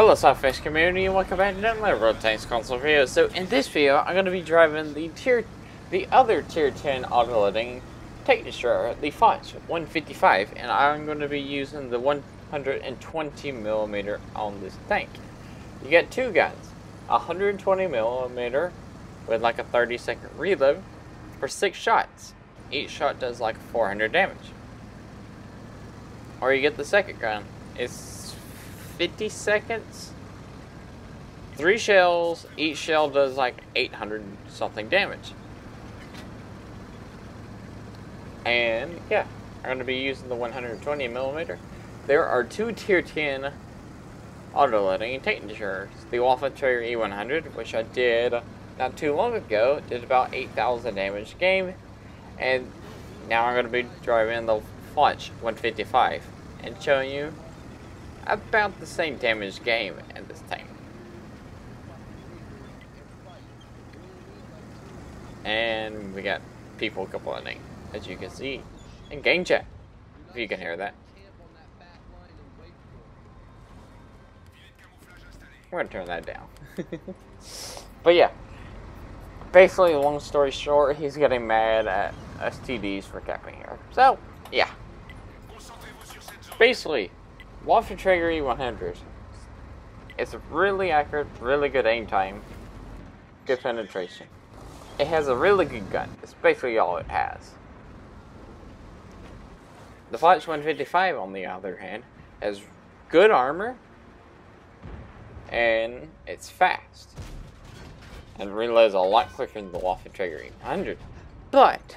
Hello Slapafish community and welcome back to another Road Tanks console video. So in this video I'm going to be driving the tier, the other tier 10 auto-loading tank destroyer, the Foch 155 and I'm going to be using the 120 millimeter on this tank. You get two guns, 120 millimeter with like a 30 second reload for six shots. Each shot does like 400 damage. Or you get the second gun. It's 50 seconds. Three shells, each shell does like 800 something damage. And yeah, I'm going to be using the 120 millimeter. There are two tier 10 auto loading tank. The Waffenträger E100, which I did not too long ago, did about 8,000 damage game. And now I'm going to be driving the Foch 155 and showing you about the same damage game in this time. And we got people complaining, as you can see, in game chat, if you can hear that. We're gonna turn that down. but yeah, basically, long story short, he's getting mad at STDs for capping here. So, yeah. Basically, Waffenträger E100. It's really accurate, really good aim time, good penetration. It has a really good gun. It's basically all it has. The Foch 155, on the other hand, has good armor, and it's fast. And reloads a lot quicker than the Waffenträger E100. But,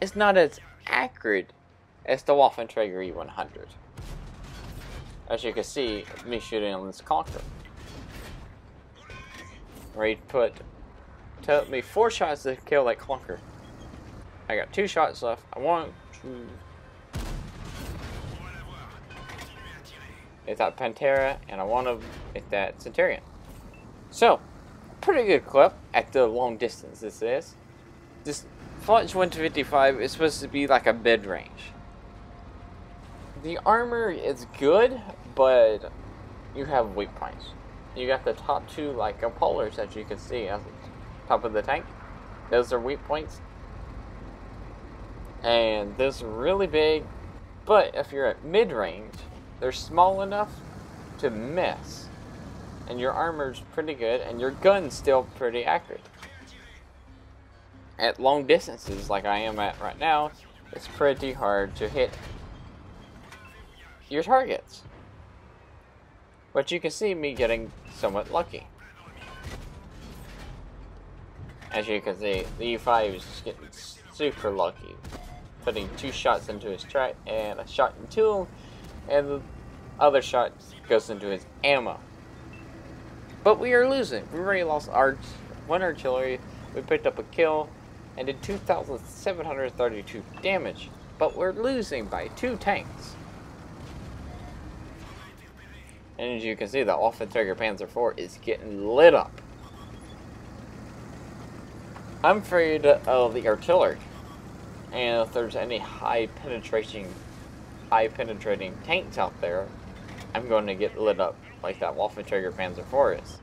it's not as accurate as the Waffenträger E100. As you can see, me shooting on this conqueror. He put took me four shots to kill that clunker. I got two shots left. I want to hit that Pantera, and I want to hit that Centurion. So, pretty good clip at the long distance this is. This Foch 155 is supposed to be like a mid-range. The armor is good, but you have weak points. You got the top two like polars that you can see at the top of the tank. Those are weak points. And those are really big, but if you're at mid-range, they're small enough to miss. And your armor's pretty good, and your gun's still pretty accurate. At long distances, like I am at right now, it's pretty hard to hit your targets. But you can see me getting somewhat lucky. As you can see, the E5 is just getting super lucky. Putting two shots into his track and a shot into him, and the other shot goes into his ammo. But we are losing. We already lost our one artillery. We picked up a kill and did 2,732 damage. But we're losing by two tanks. And as you can see, the Waffenträger Panzer IV is getting lit up. I'm afraid of the artillery. And if there's any high penetration, high penetrating tanks out there, I'm going to get lit up like that Waffenträger Panzer IV is.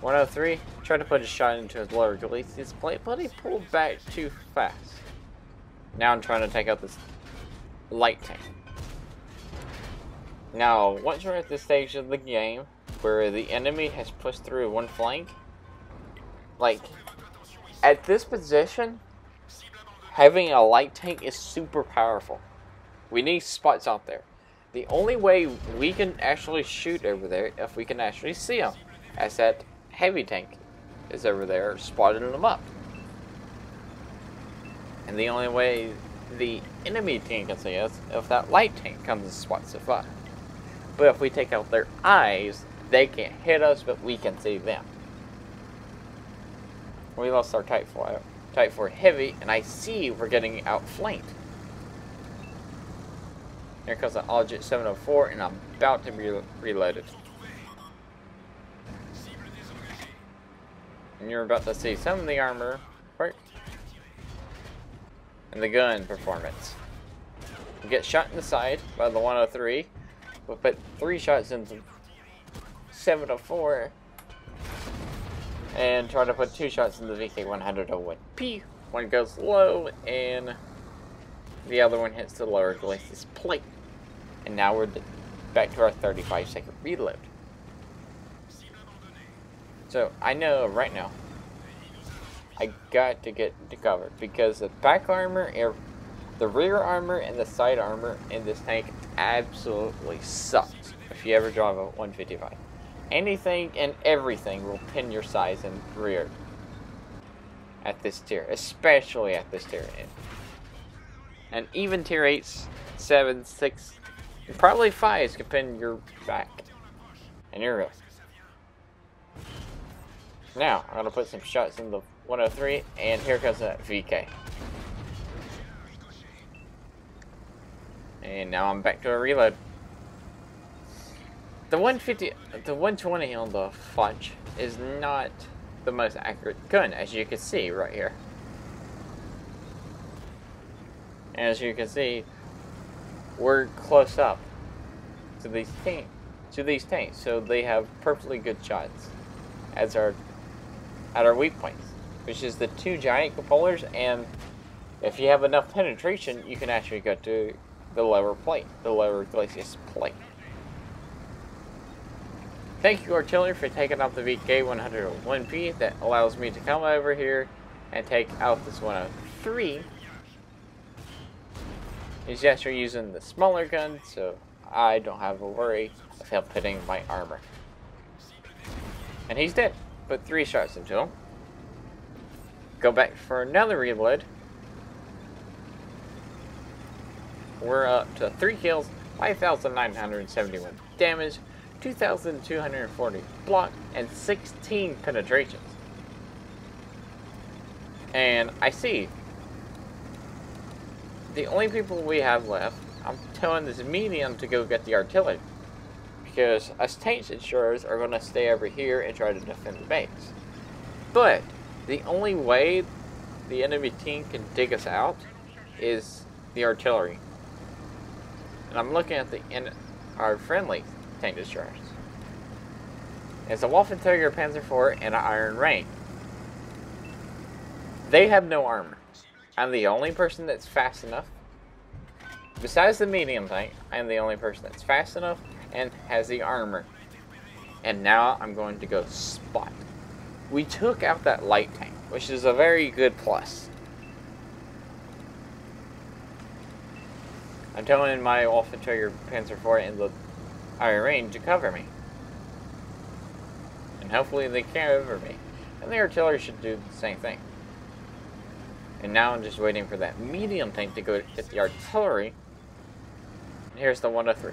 103, tried to put a shot into his lower glacis plate, but he pulled back too fast. Now I'm trying to take out this light tank. Now, once you're at this stage of the game where the enemy has pushed through one flank, like, at this position, having a light tank is super powerful. We need spots out there. The only way we can actually shoot over there, if we can actually see them, as that heavy tank is over there spotting them up. And the only way the enemy team can see us, if that light tank comes and spots the fire. But if we take out their eyes, they can't hit us, but we can see them. We lost our Type 4, Type 4 Heavy, and I see we're getting outflanked. Here comes an Object 704, and I'm about to be reloaded. And you're about to see some of the armor work. And the gun performance. You get shot in the side by the 103 but put three shots into 704 and try to put two shots in the VK101P. One goes low and the other one hits the lower glacis plate. And now we're back to our 35 second reload. So I know right now I got to get to cover because the back armor, er, the rear armor, and the side armor in this tank absolutely sucks if you ever drive a 155. Anything and everything will pin your size and rear at this tier, especially at this tier. And even tier 8s, 7s, 6, probably 5s can pin your back and your rear. Now, I'm going to put some shots in the 103, and here comes that VK. And now I'm back to a reload. The 150, the 120 on the Foch is not the most accurate gun, as you can see right here. As you can see, we're close up to these tanks, to these tanks, so they have perfectly good shots as our at our weak points, which is the two giant cupolars, and if you have enough penetration, you can actually go to the lower plate, the lower glacis plate. Thank you artillery for taking out the VK101P that allows me to come over here and take out this 103. He's just using the smaller gun, so I don't have a worry of him hitting my armor. And he's dead. Put three shots into him. Go back for another reload. We're up to 3 kills, 5,971 damage, 2,240 block, and 16 penetrations. And I see the only people we have left, I'm telling this medium to go get the artillery because us tank insurers are going to stay over here and try to defend the base. But the only way the enemy team can dig us out is the artillery. And I'm looking at the in our friendly tank destroyers. It's a Waffenträger Panzer IV and an Iron Rain. They have no armor. I'm the only person that's fast enough. Besides the medium tank, I'm the only person that's fast enough and has the armor. And now I'm going to go spot. We took out that light tank, which is a very good plus. I'm telling my Wolf Waffenträger Panzer IV and the Iron Rain to cover me. And hopefully they cover me. And the artillery should do the same thing. And now I'm just waiting for that medium tank to go hit the artillery. And here's the 103.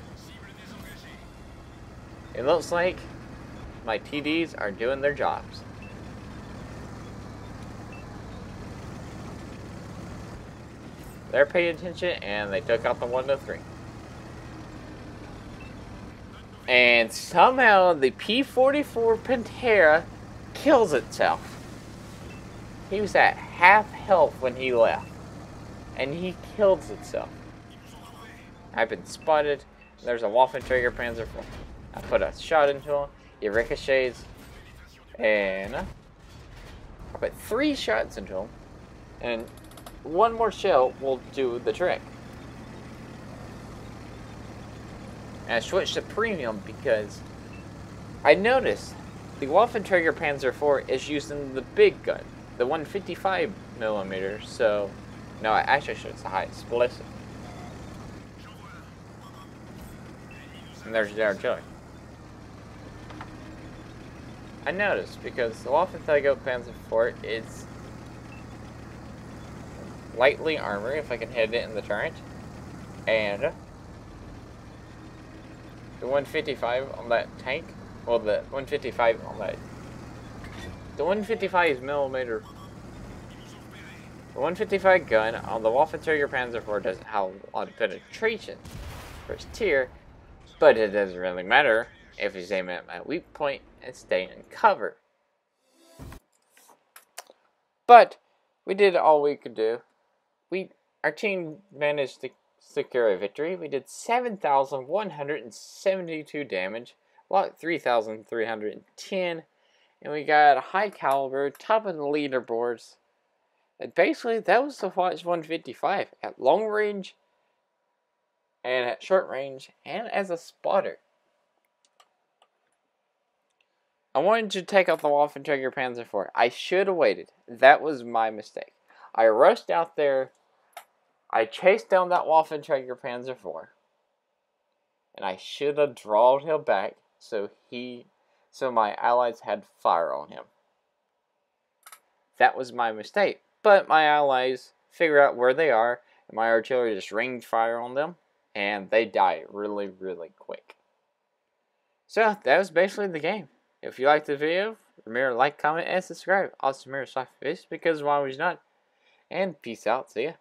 It looks like my TDs are doing their jobs. They're paying attention and they took out the 103. And somehow the P-44 Pantera kills itself. He was at half health when he left. And he kills itself. I've been spotted. There's a Waffenträger Panzer IV. I put a shot into him. He ricochets. And I put three shots into him. And one more shell will do the trick. And I switched to premium because I noticed the Waffenträger Panzer IV is using the big gun, the 155 millimeter. So, no, I actually should the highest ballistic. And there's the artillery. I noticed because the Waffenträger Panzer IV is lightly armored if I can hit it in the turret, and the 155 on that tank, well the 155 on that, the 155 is millimeter, the 155 gun on the Waffenträger Panzer IV doesn't have a lot of penetration first tier, but it doesn't really matter if he's aiming at my weak point and stay in cover. But we did all we could do. We our team managed to secure a victory. We did 7,172 damage, locked 3,310, and we got high caliber, top of the leaderboards. And basically, that was the Foch 155 at long range, and at short range, and as a spotter. I wanted to take out the Waffenträger Panzer IV. I should have waited. That was my mistake. I rushed out there. I chased down that Waffenträger Panzer IV. And I should have drawn him back so he so my allies had fire on him. That was my mistake. But my allies figure out where they are, and my artillery just rained fire on them, and they die really, really quick. So that was basically the game. If you liked the video, remember to like, comment, and subscribe. Also remember to this because why would you not? And peace out. See ya.